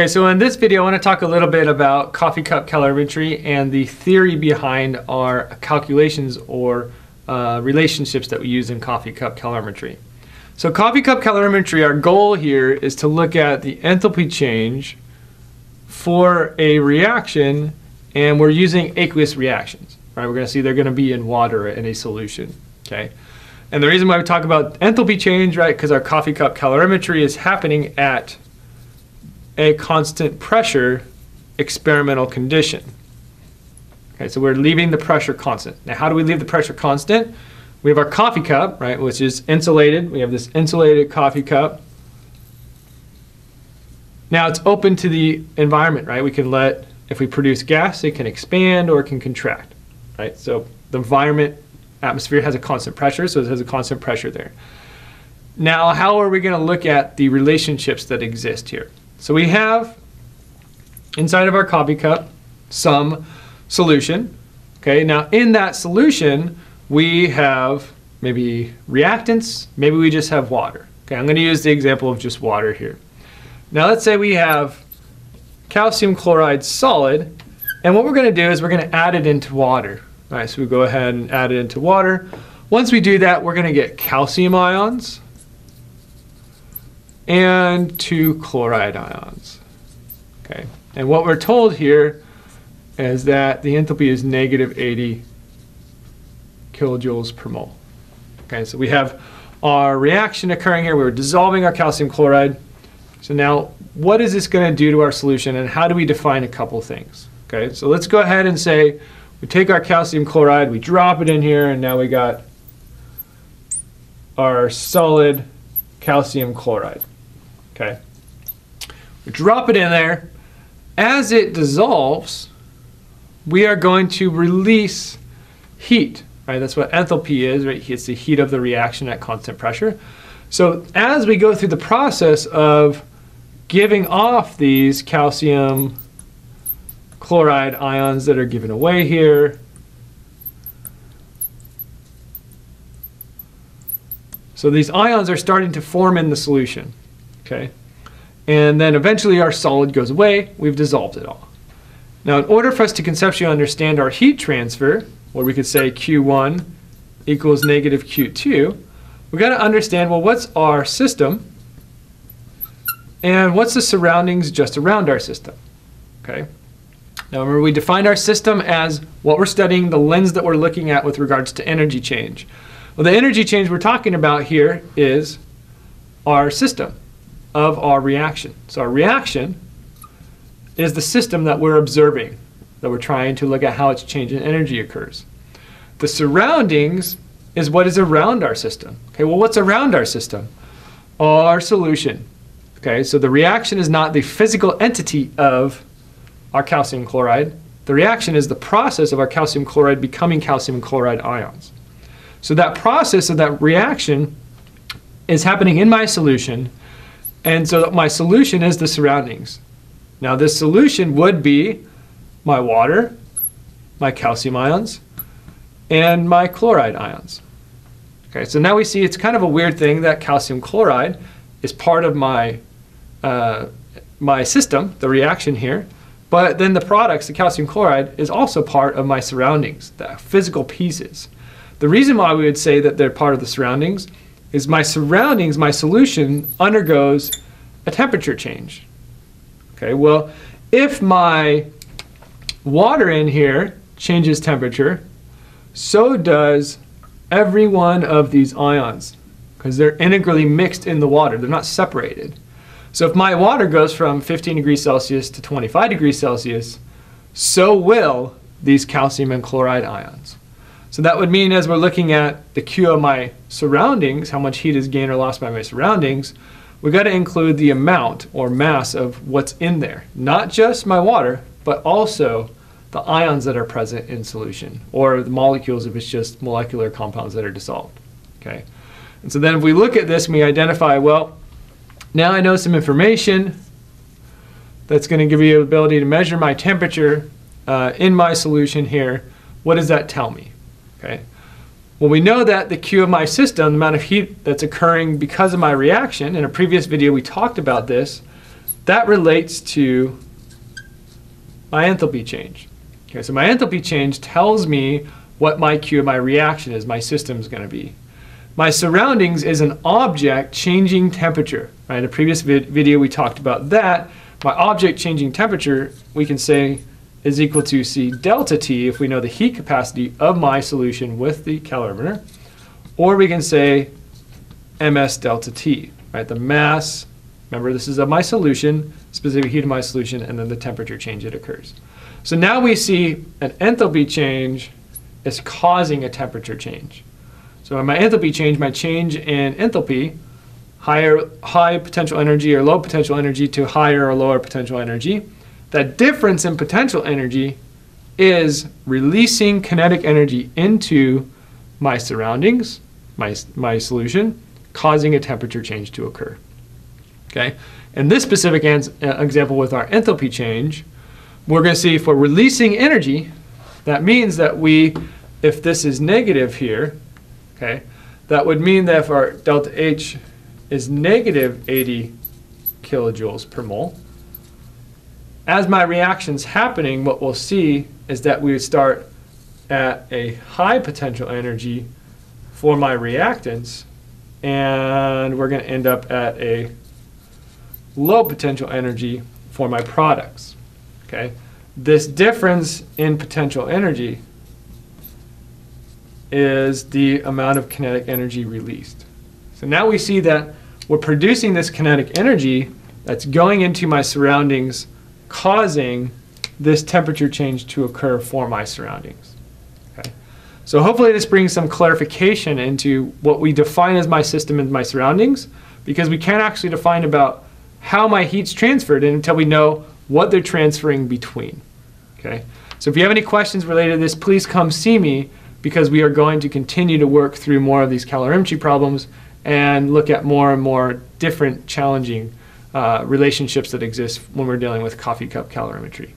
Okay, so in this video, I want to talk a little bit about coffee cup calorimetry and the theory behind our calculations or uh, relationships that we use in coffee cup calorimetry. So coffee cup calorimetry, our goal here is to look at the enthalpy change for a reaction, and we're using aqueous reactions. Right? We're going to see they're going to be in water in a solution. Okay. And the reason why we talk about enthalpy change, right, because our coffee cup calorimetry is happening at a constant pressure experimental condition. Okay, so we're leaving the pressure constant. Now, how do we leave the pressure constant? We have our coffee cup, right, which is insulated. We have this insulated coffee cup. Now it's open to the environment, right? We can let, if we produce gas, it can expand or it can contract, right? So the environment, atmosphere has a constant pressure, so it has a constant pressure there. Now, how are we going to look at the relationships that exist here? So we have inside of our coffee cup some solution. Okay, now in that solution, we have maybe reactants, maybe we just have water. Okay, I'm going to use the example of just water here. Now let's say we have calcium chloride solid, and what we're going to do is we're going to add it into water. All right, so we go ahead and add it into water. Once we do that, we're going to get calcium ions and two chloride ions. Okay, and what we're told here is that the enthalpy is negative 80 kilojoules per mole. Okay, so we have our reaction occurring here. We're dissolving our calcium chloride. So now, what is this going to do to our solution, and how do we define a couple things? Okay, so let's go ahead and say we take our calcium chloride, we drop it in here, and now we got our solid calcium chloride. Okay. We drop it in there. As it dissolves, we are going to release heat, right? That's what enthalpy is, right? It's the heat of the reaction at constant pressure. So as we go through the process of giving off these calcium chloride ions that are given away here, so these ions are starting to form in the solution okay? And then eventually our solid goes away, we've dissolved it all. Now in order for us to conceptually understand our heat transfer, where we could say Q1 equals negative Q2, we've got to understand, well, what's our system and what's the surroundings just around our system, okay? Now remember, we defined our system as what we're studying, the lens that we're looking at with regards to energy change. Well, the energy change we're talking about here is our system of our reaction. So our reaction is the system that we're observing, that we're trying to look at how its change in energy occurs. The surroundings is what is around our system. Okay, well, what's around our system? Our solution. Okay, so the reaction is not the physical entity of our calcium chloride. The reaction is the process of our calcium chloride becoming calcium chloride ions. So that process of that reaction is happening in my solution and so my solution is the surroundings. Now this solution would be my water, my calcium ions, and my chloride ions. Okay, so now we see it's kind of a weird thing that calcium chloride is part of my, uh, my system, the reaction here, but then the products, the calcium chloride, is also part of my surroundings, the physical pieces. The reason why we would say that they're part of the surroundings is my surroundings, my solution undergoes a temperature change. Okay, well, if my water in here changes temperature, so does every one of these ions because they're integrally mixed in the water. They're not separated. So if my water goes from 15 degrees Celsius to 25 degrees Celsius, so will these calcium and chloride ions. So that would mean as we're looking at the Q of my surroundings, how much heat is gained or lost by my surroundings, we've got to include the amount or mass of what's in there. Not just my water, but also the ions that are present in solution, or the molecules if it's just molecular compounds that are dissolved. Okay. And so then if we look at this and we identify, well, now I know some information that's going to give you the ability to measure my temperature uh, in my solution here. What does that tell me? Okay. Well, we know that the Q of my system, the amount of heat that's occurring because of my reaction, in a previous video we talked about this, that relates to my enthalpy change. Okay, so my enthalpy change tells me what my Q of my reaction is, my system is going to be. My surroundings is an object changing temperature. Right? In a previous vid video, we talked about that. My object changing temperature, we can say, is equal to C delta T if we know the heat capacity of my solution with the calorimeter. Or we can say ms delta T, right? The mass, remember this is of my solution, specific heat of my solution, and then the temperature change that occurs. So now we see an enthalpy change is causing a temperature change. So my enthalpy change, my change in enthalpy, higher high potential energy or low potential energy to higher or lower potential energy, that difference in potential energy is releasing kinetic energy into my surroundings, my, my solution, causing a temperature change to occur. Okay? In this specific uh, example with our enthalpy change, we're going to see for releasing energy, that means that we, if this is negative here, okay, that would mean that if our delta H is negative 80 kilojoules per mole, as my reaction's happening, what we'll see is that we would start at a high potential energy for my reactants, and we're going to end up at a low potential energy for my products. Okay, This difference in potential energy is the amount of kinetic energy released. So now we see that we're producing this kinetic energy that's going into my surroundings, causing this temperature change to occur for my surroundings. Okay? So hopefully this brings some clarification into what we define as my system and my surroundings, because we can't actually define about how my heat's transferred until we know what they're transferring between. Okay? So if you have any questions related to this, please come see me because we are going to continue to work through more of these calorimetry problems and look at more and more different challenging Uh, relationships that exist when we're dealing with coffee cup calorimetry.